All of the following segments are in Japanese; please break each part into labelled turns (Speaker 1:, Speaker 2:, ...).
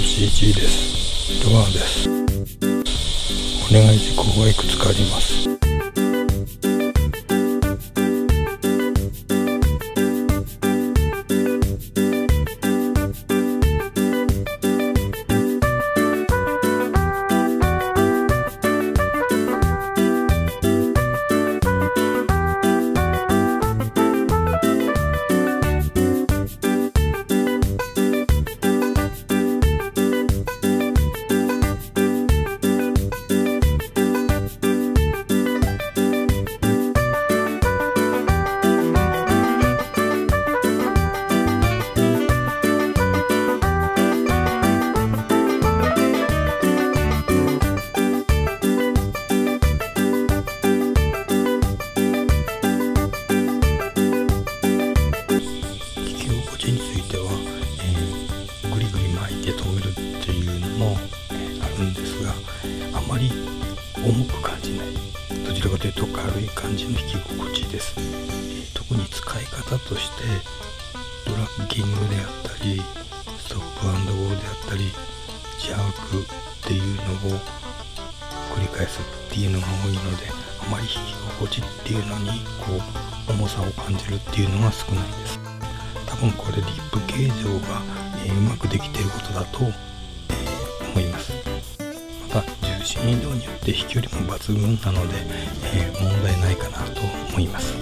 Speaker 1: コ GG です。ドアです。お願い事項がいくつかあります。んですが、あまり重く感じない。どちらかというと軽い感じの引き心地です、えー、特に使い方としてドラッギングであったりストップゴーであったりジャークっていうのを繰り返すっていうのが多いのであまり引き心地っていうのにこう重さを感じるっていうのが少ないです。多分これリップ形状が、えー、うまくできていることだと、えー、思います。また信移動によって飛距離も抜群なので、えー、問題ないかなと思います。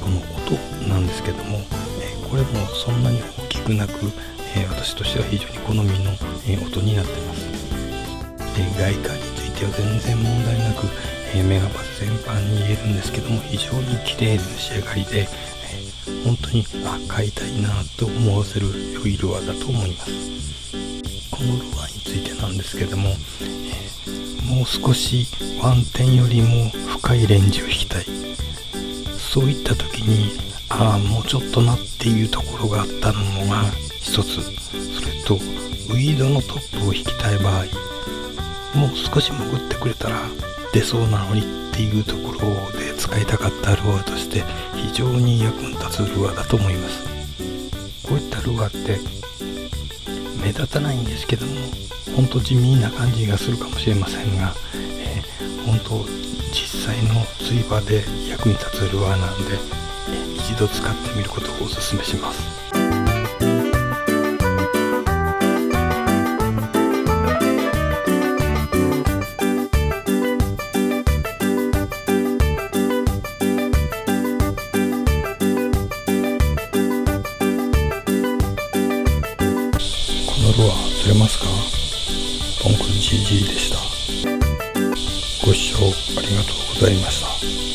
Speaker 1: この音なんですけども、えー、これもそんなに大きくなく、えー、私としては非常に好みの、え音になってます、え外観については全然問題なく、えメガバス全般に言えるんですけども非常に綺麗な仕上がりで、え本当にあ買いたいなと思わせる良いルアーだと思います。このルアーについてなんですけども、もう少しワンテンよりも深いレンジを引きたい。そういった時にああもうちょっとなっていうところがあったのが一つ。それとウィードのトップを引きたい場合。もう少し潜ってくれたら出そうなのにっていうところで使いたかったルアーとして非常に役に立つルアーだと思います。こういったルアーって目立たないんですけども本当地味な感じがするかもしれませんが、えー、本当実際の釣り場で役に立つルアーなんで、えー、一度使ってみることをおすすめします。このルアー釣れますかポンコツ GG でしたご視聴ありがとうございました。